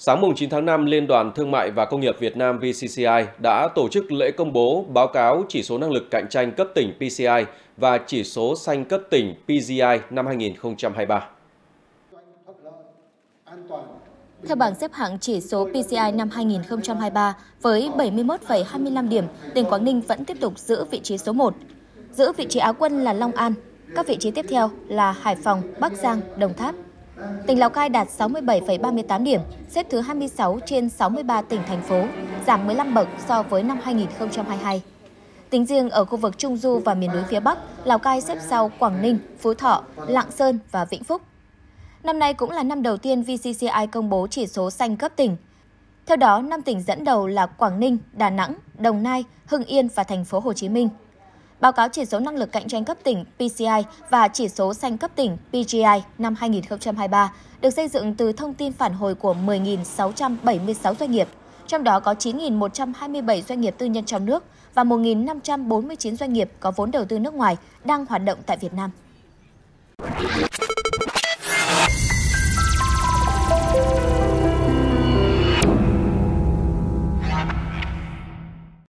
Sáng mùng 9 tháng 5, Liên đoàn Thương mại và Công nghiệp Việt Nam VCCI đã tổ chức lễ công bố báo cáo chỉ số năng lực cạnh tranh cấp tỉnh PCI và chỉ số xanh cấp tỉnh PGI năm 2023. Theo bảng xếp hạng chỉ số PCI năm 2023 với 71,25 điểm, tỉnh Quảng Ninh vẫn tiếp tục giữ vị trí số 1. Giữ vị trí Á quân là Long An, các vị trí tiếp theo là Hải Phòng, Bắc Giang, Đồng Tháp. Tỉnh Lào Cai đạt 67,38 điểm, xếp thứ 26 trên 63 tỉnh thành phố, giảm 15 bậc so với năm 2022. Tính riêng ở khu vực Trung Du và miền núi phía Bắc, Lào Cai xếp sau Quảng Ninh, Phú Thọ, Lạng Sơn và Vĩnh Phúc. Năm nay cũng là năm đầu tiên VCCI công bố chỉ số xanh cấp tỉnh. Theo đó, năm tỉnh dẫn đầu là Quảng Ninh, Đà Nẵng, Đồng Nai, Hưng Yên và thành phố Hồ Chí Minh. Báo cáo chỉ số năng lực cạnh tranh cấp tỉnh PCI và chỉ số xanh cấp tỉnh PGI năm 2023 được xây dựng từ thông tin phản hồi của 10.676 doanh nghiệp, trong đó có 9.127 doanh nghiệp tư nhân trong nước và 1.549 doanh nghiệp có vốn đầu tư nước ngoài đang hoạt động tại Việt Nam.